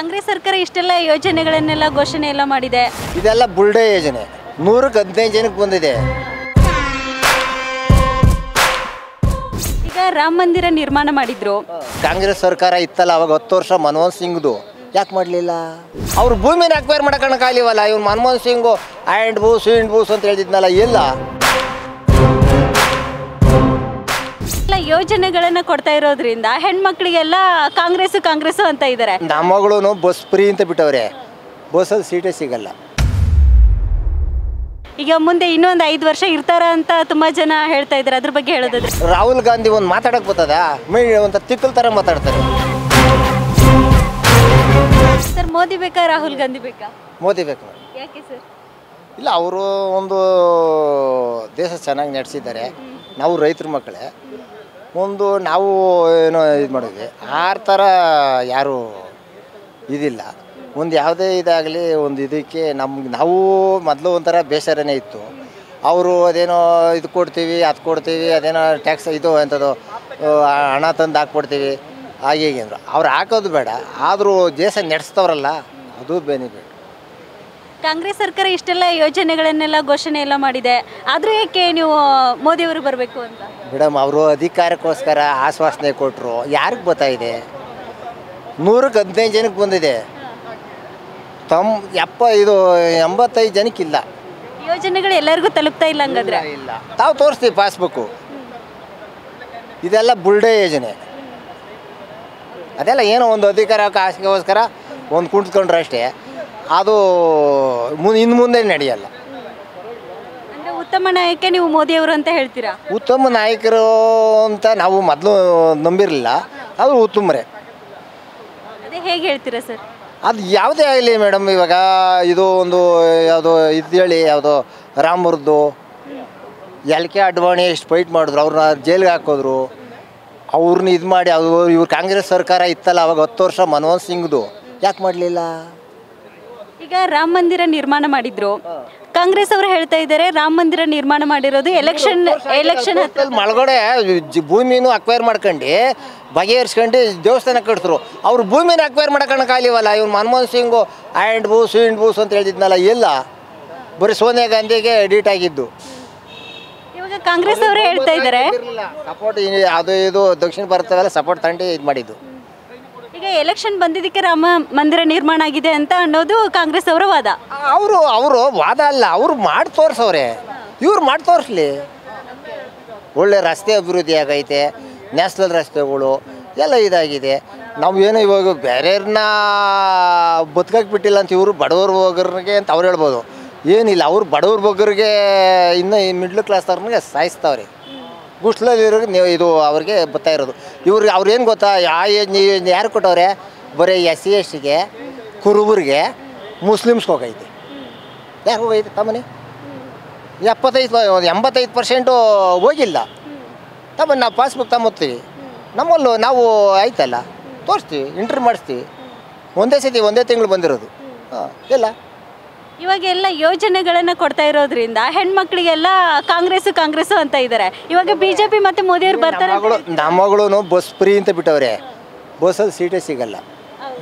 ಕಾಂಗ್ರೆಸ್ ಸರ್ಕಾರ ಇಷ್ಟೆಲ್ಲ ಯೋಜನೆಗಳನ್ನೆಲ್ಲ ಘೋಷಣೆ ಎಲ್ಲ ಮಾಡಿದೆ. ಇದೆಲ್ಲ ಬುಲ್ಡೆ ಯೋಜನೆ. ನೂರಕ್ಕೆ ಹದಿನೈದು ಜನಕ್ಕೆ ಬಂದಿದೆ. ಈಗ ರಾಮ ಮಂದಿರ ನಿರ್ಮಾಣ ಮಾಡಿದ್ರು. ಕಾಂಗ್ರೆಸ್ ಸರ್ಕಾರ ಇತ್ತಲ್ಲ ಅವಾಗ ಹತ್ತು ವರ್ಷ ಮನಮೋಹನ್ ಸಿಂಗ್ದು. ಯಾಕೆ ಮಾಡಲಿಲ್ಲ? ಅವ್ರ ಭೂಮಿನ ಅಕ್ವೈರ್ ಮಾಡೋಕ್ಕಾಗಲಿವಲ್ಲ ಇವ್ನು ಮನಮೋಹನ್ ಸಿಂಗು ಆ್ಯಂಡ್ ಬೂಸ್ ಇಂಡ್ ಬೂಸ್ ಅಂತ ಹೇಳಿದ್ನಲ್ಲ ಎಲ್ಲ. ಯೋಜನೆಗಳನ್ನ ಕೊಡ್ತಾ ಇರೋದ್ರಿಂದ ಹೆಣ್ಮಕ್ಳಿಗೆಲ್ಲ ಕಾಂಗ್ರೆಸ್ ಕಾಂಗ್ರೆಸ್ ಅಂತ ಇದಾರೆ. ನಮ್ಮಗಳು ಬಸ್ ಫ್ರೀ ಅಂತ ಬಿಟ್ಟವ್ರೆ. ಬಸ್ಸಲ್ಲಿ ಸೀಟೇ ಸಿಗಲ್ಲ. ಈಗ ಮುಂದೆ ಇನ್ನೊಂದು ಐದು ವರ್ಷ ಇರ್ತಾರ ಅಂತ ತುಂಬಾ ಜನ ಹೇಳ್ತಾ ಇದ್ದಾರೆ ಅದ್ರ ಬಗ್ಗೆ ಹೇಳೋದಾದ್ರೆ. ರಾಹುಲ್ ಗಾಂಧಿ ಒಂದು ಮಾತಾಡಕ್ ಬರ್ತದ? ಒಂದು ತಿಕ್ಕಲ್ ತರ ಮಾತಾಡ್ತಾರೆ. ಸರ್ ಮೋದಿ ಬೇಕಾ ರಾಹುಲ್ ಗಾಂಧಿ ಬೇಕಾ? ಮೋದಿ ಬೇಕು. ಯಾಕೆ ಸರ್? ಇಲ್ಲ ಅವರು ಒಂದು ದೇಶ ಚೆನ್ನಾಗಿ ನಡೆಸಿದ್ದಾರೆ. ನಾವು ರೈತರ ಮಕ್ಕಳೇ. ಒಂದು ನಾವು ಏನೋ ಇದು ಮಾಡಿದ್ವಿ. ಆ ಥರ ಯಾರು ಇದಿಲ್ಲ. ಒಂದು ಯಾವುದೇ ಇದಾಗಲಿ ಒಂದು ಇದಕ್ಕೆ ನಮ್ಗೆ ನಾವು ಮೊದಲು ಒಂಥರ ಬೇಸರನೇ ಇತ್ತು. ಅವರು ಅದೇನೋ ಇದು ಕೊಡ್ತೀವಿ, ಅದು ಕೊಡ್ತೀವಿ, ಅದೇನೋ ಟ್ಯಾಕ್ಸ್ ಇದು ಎಂಥದ್ದು ಹಣ ತಂದು ಹಾಕ್ಕೊಡ್ತೀವಿ ಹಾಗೆ ಹೀಗೆ ಅಂದರು. ಅವ್ರು ಹಾಕೋದು ಬೇಡ. ಆದರೂ ದೇಶ ನಡೆಸ್ತವ್ರಲ್ಲ, ಅದು ಬೆನಿಫಿಟ್. ಕಾಂಗ್ರೆಸ್ ಸರ್ಕಾರ ಇಷ್ಟೆಲ್ಲ ಯೋಜನೆಗಳನ್ನೆಲ್ಲ ಘೋಷಣೆ ಎಲ್ಲ ಮಾಡಿದೆ. ಆದ್ರೂ ಯಾಕೆ ನೀವು ಮೋದಿ ಅವರು ಬರಬೇಕು ಅಂತ? ಮೇಡಮ್ ಅವರು ಅಧಿಕಾರಕ್ಕೋಸ್ಕರ ಆಶ್ವಾಸನೆ ಕೊಟ್ಟರು ಯಾರಿಗೆ ಇದೆ? ನೂರಕ್ಕೆ ಹದಿನೈದು ಜನಕ್ಕೆ ಬಂದಿದೆ. ತಮ್ಮ ಎಪ್ಪ ಇದು ಎಂಬತ್ತೈದು ಜನಕ್ಕಿಲ್ಲ. ಯೋಜನೆಗಳು ಎಲ್ಲರಿಗೂ ತಲುಪ್ತಾ ಇಲ್ಲ ಹಂಗಾದ್ರೆ? ಇಲ್ಲ ತಾವು ತೋರಿಸ್ತೀವಿ ಪಾಸ್ಬುಕ್ಕು. ಇದೆಲ್ಲ ಬುಲ್ಡೆ ಯೋಜನೆ. ಅದೆಲ್ಲ ಏನೋ ಒಂದು ಅಧಿಕಾರ ಆಸೆಗೋಸ್ಕರ ಒಂದು ಕುಂತ್ಕೊಂಡ್ರೆ ಅಷ್ಟೇ. ಅದು ಇನ್ನು ಮುಂದೆ ನಡೆಯಲ್ಲ. ಅಂದ್ರೆ ಉತ್ತಮ ನಾಯಕ ನೀವು ಮೋದಿ ಅವರು ಅಂತ ಹೇಳ್ತೀರಾ? ಉತ್ತಮ ನಾಯಕರು ಅಂತ ನಾವು ಮೊದಲು ನಂಬಿರಲಿಲ್ಲ. ಅವರು ಉತ್ತಮರೇ. ಅದೇ ಹೇಗೆ ಹೇಳ್ತೀರಾ ಸರ್? ಅದು ಯಾವುದೇ ಆಗಲಿ ಮೇಡಮ್ ಇವಾಗ ಇದು ಒಂದು ಯಾವುದೋ ಇದು ಹೇಳಿ ಯಾವುದೋ ರಾಮರ್ದು ಎಲ್ ಕೆ ಅಡ್ವಾಣಿ ಎಷ್ಟು ಫೈಟ್ ಮಾಡಿದ್ರು ಅವ್ರನ್ನ ಜೈಲಿಗೆ ಹಾಕೋದ್ರು. ಅವ್ರನ್ನ ಇದು ಮಾಡಿ ಅದು ಇವ್ರು ಕಾಂಗ್ರೆಸ್ ಸರ್ಕಾರ ಇತ್ತಲ್ಲ ಅವಾಗ ಹತ್ತು ವರ್ಷ ಮನಮೋಹನ್ ಸಿಂಗ್ದು. ಯಾಕೆ ಮಾಡಲಿಲ್ಲ? ಈಗ ರಾಮ ಮಂದಿರ ನಿರ್ಮಾಣ ಮಾಡಿದ್ರು. ಕಾಂಗ್ರೆಸ್ ಅವರು ಹೇಳ್ತಾ ಇದ್ದಾರೆ ರಾಮ ಮಂದಿರ ನಿರ್ಮಾಣ ಮಾಡಿರೋದು ಎಲೆಕ್ಷನ್ ಎಲೆಕ್ಷನ್ ಮಳಗಡೆ ಭೂಮಿನೂ ಅಕ್ವೈರ್ ಮಾಡ್ಕೊಂಡು ಬಗೆಹರಿಸ್ಕೊಂಡು ದೇವಸ್ಥಾನ ಕಟ್ತರು ಅವ್ರು ಭೂಮಿನ ಅಕ್ವೈರ್ ಮಾಡೋಕ್ಕಾಗಲಿವಲ್ಲ ಇವ್ನು ಮನಮೋಹನ್ ಸಿಂಗು ಆ್ಯಂಡ್ ಬೂಸ್ ಇಂಡ್ ಬೂಸ್ ಅಂತ ಹೇಳಿದ್ನಲ್ಲ ಇಲ್ಲ. ಬರೀ ಸೋನಿಯಾ ಗಾಂಧಿಗೆ ಎಡಿಟ್ ಆಗಿದ್ದು. ಇವಾಗ ಕಾಂಗ್ರೆಸ್ ಅವರು ಹೇಳ್ತಾ ಇದ್ದಾರೆ. ಸಪೋರ್ಟ್ ಅದು ಇದು ದಕ್ಷಿಣ ಭಾರತದಲ್ಲ ಸಪೋರ್ಟ್ ತಂಡಿ ಇದು ಮಾಡಿದ್ದು. ಎಲೆಕ್ಷನ್ ಬಂದಿದ್ದಕ್ಕೆ ರಾಮ ಮಂದಿರ ನಿರ್ಮಾಣ ಆಗಿದೆ ಅಂತ ಅನ್ನೋದು ಕಾಂಗ್ರೆಸ್ ಅವರ ವಾದ. ಅವರು ಅವರು ವಾದ ಅಲ್ಲ, ಅವರು ಮಾಡಿ ತೋರಿಸವ್ರೆ. ಇವ್ರು ಮಾಡಿ ತೋರಿಸ್ಲಿ. ಒಳ್ಳೆ ರಸ್ತೆ ಅಭಿವೃದ್ಧಿ ಆಗೈತೆ, ನ್ಯಾಷನಲ್ ರಸ್ತೆಗಳು ಎಲ್ಲ ಇದಾಗಿದೆ. ನಾವು ಏನೋ ಇವಾಗ ಬೇರೆಯವ್ರನ್ನ ಬದುಕಕ್ಕೆ ಬಿಟ್ಟಿಲ್ಲ ಅಂತ ಇವರು ಬಡವ್ರ ಹೋಗೋರಿಗೆ ಅಂತ ಅವ್ರು ಹೇಳ್ಬೋದು. ಏನಿಲ್ಲ, ಅವ್ರು ಬಡವ್ರ ಬಗ್ಗರಿಗೆ ಇನ್ನೂ ಈ ಮಿಡ್ಲ್ ಕ್ಲಾಸ್ ಅವ್ರನ್ಗೆ ಸಾಯಿಸ್ತವ್ರೆ. ಗುಡ್ಸ್ಲಲ್ಲಿರೋರಿಗೆ ನೀವು ಇದು ಅವ್ರಿಗೆ ಬರ್ತಾ ಇರೋದು. ಇವ್ರಿಗೆ ಅವ್ರೇನು ಗೊತ್ತಾ? ಯಾ ಯಾರು ಕೊಟ್ಟವ್ರೆ? ಬರೀ ಎಸ್ ಸಿ ಎಸ್ ಟಿಗೆ ಕುರುಬರಿಗೆ ಮುಸ್ಲಿಮ್ಸ್ಗೆ ಹೋಗೈತಿ. ಯಾರು ಹೋಗೈತೆ ತಮ್ಮನೆ? ಎಪ್ಪತ್ತೈದು ಎಂಬತ್ತೈದು ಪರ್ಸೆಂಟು ಹೋಗಿಲ್ಲ. ತಮ್ಮನ್ನು ನಾವು ಪಾಸ್ಬುಕ್ ತಮ್ಮತ್ತೀವಿ. ನಮ್ಮಲ್ಲೂ ನಾವು ಆಯ್ತಲ್ಲ? ತೋರಿಸ್ತೀವಿ ಇಂಟ್ರ್ ಮಾಡಿಸ್ತೀವಿ. ಒಂದೇ ಸತಿ ಒಂದೇ ತಿಂಗಳು ಬಂದಿರೋದು. ಹಾಂ, ಎಲ್ಲ. ಇವಾಗ ಎಲ್ಲ ಯೋಜನೆಗಳನ್ನ ಕೊಡ್ತಾ ಇರೋದ್ರಿಂದ ಹೆಣ್ಮಕ್ಳಿಗೆಲ್ಲ ಕಾಂಗ್ರೆಸ್ ಕಾಂಗ್ರೆಸ್ ಅಂತ ಇದ್ದಾರೆ ಇವಾಗ ಬಿಜೆಪಿ ಮತ್ತೆ ಮೋದಿ ಅವರು ಬರ್ತಾರೆ ನಮ್ಮಗಳು ನಮ್ಮ ಮಗಳು ಬಸ್ ಫ್ರೀ ಅಂತ ಬಿಟ್ಟವ್ರೆ. ಬಸ್ಸಲ್ಲಿ ಸೀಟೇ ಸಿಗಲ್ಲ.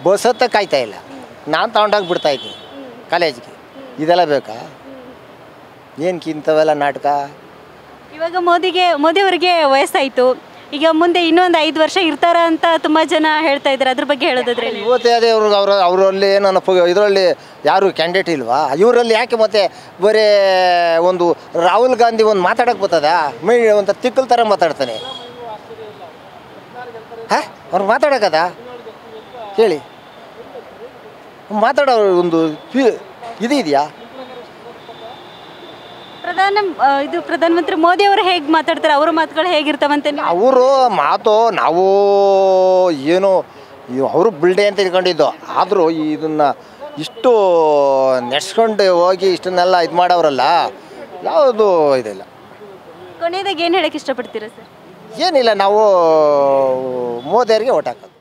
ಬಸ್ ಹತ್ತ ಕಾಯ್ತಾ ಇಲ್ಲ. ನಾನು ತಗೊಂಡೋಗಿ ಬಿಡ್ತಾ ಇದ್ದೀನಿ ಕಾಲೇಜ್ಗೆ. ಇದೆಲ್ಲ ಬೇಕಾ? ಏನಕ್ಕೆ ಇಂಥವೆಲ್ಲ ನಾಟಕ? ಇವಾಗ ಮೋದಿಗೆ ಮೋದಿ ಅವರಿಗೆ ವಯಸ್ಸಾಯ್ತು. ಈಗ ಮುಂದೆ ಇನ್ನೊಂದು ಐದು ವರ್ಷ ಇರ್ತಾರ ಅಂತ ತುಂಬಾ ಜನ ಹೇಳ್ತಾ ಇದ್ದಾರೆ ಅದ್ರ ಬಗ್ಗೆ ಹೇಳೋದಾದ್ರೆ ಇವತ್ತೇ ಅದೇ ಅವ್ರಿಗೆ ಅವರು ಅವರಲ್ಲಿ ಏನೋ ಇದರಲ್ಲಿ ಯಾರು ಕ್ಯಾಂಡಿಡೇಟ್ ಇಲ್ವಾ? ಇವರಲ್ಲಿ ಯಾಕೆ ಮತ್ತೆ ಬರೀ ಒಂದು ರಾಹುಲ್ ಗಾಂಧಿ ಒಂದು ಮಾತಾಡಕ್ಕೆ ಬರ್ತದ? ಮೈ ಒಂದು ತಿಕ್ಕಲ್ ಥರ ಮಾತಾಡ್ತಾನೆ. ಹಾಂ? ಅವ್ರು ಮಾತಾಡಕದ? ಹೇಳಿ ಮಾತಾಡೋ ಒಂದು ಇದು ಇದೆಯಾ? ಪ್ರಧಾನ ಇದು ಪ್ರಧಾನಮಂತ್ರಿ ಮೋದಿ ಅವರು ಹೇಗೆ ಮಾತಾಡ್ತಾರೆ? ಅವರ ಮಾತುಗಳು ಹೇಗಿರ್ತಾವಂತೆ ಅವರು ಮಾತು ನಾವು ಏನು ಅವರು ಬಿಲ್ಡೆ ಅಂತ ಇಟ್ಕೊಂಡಿದ್ದು. ಆದರೂ ಇದನ್ನು ಇಷ್ಟು ನೆಡ್ಸ್ಕೊಂಡು ಹೋಗಿ ಇಷ್ಟನ್ನೆಲ್ಲ ಇದು ಮಾಡೋರಲ್ಲ ಯಾವುದು ಇದಿಲ್ಲ. ಕೊನೆಯದಾಗಿ ಏನು ಹೇಳಕ್ಕೆ ಇಷ್ಟಪಡ್ತೀರಾ ಸರ್? ಏನಿಲ್ಲ ನಾವು ಮೋದಿಯವ್ರಿಗೆ ಓಟ್ ಹಾಕೋದು.